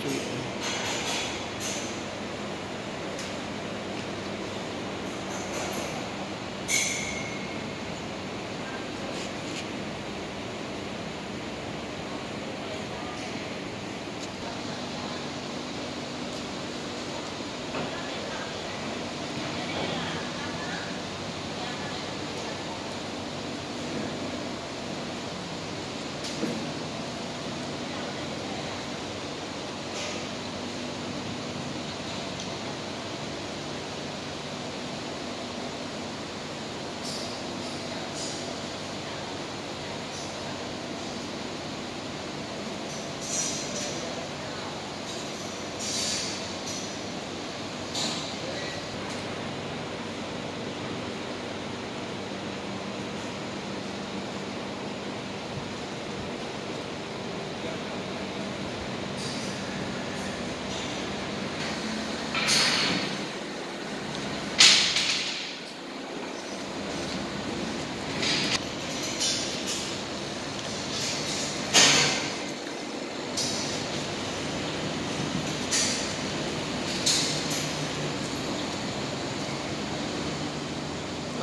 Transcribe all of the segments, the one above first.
Street.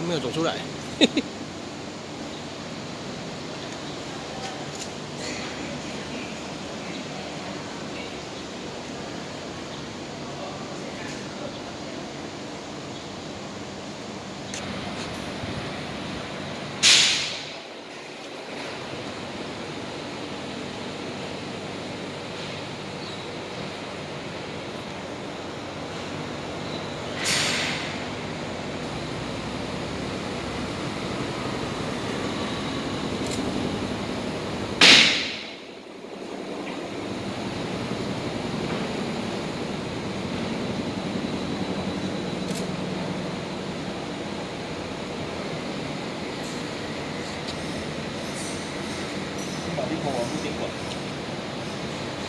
没有走出来。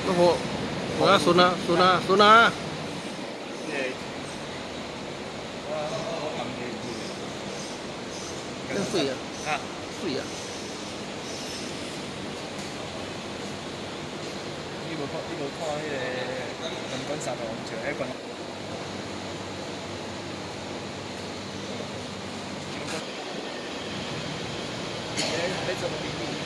老婆，我要孙啊，孙啊，孙啊！真水啊！啊，水啊！你无看，你无看迄个人管三王朝迄关。诶，你做乜？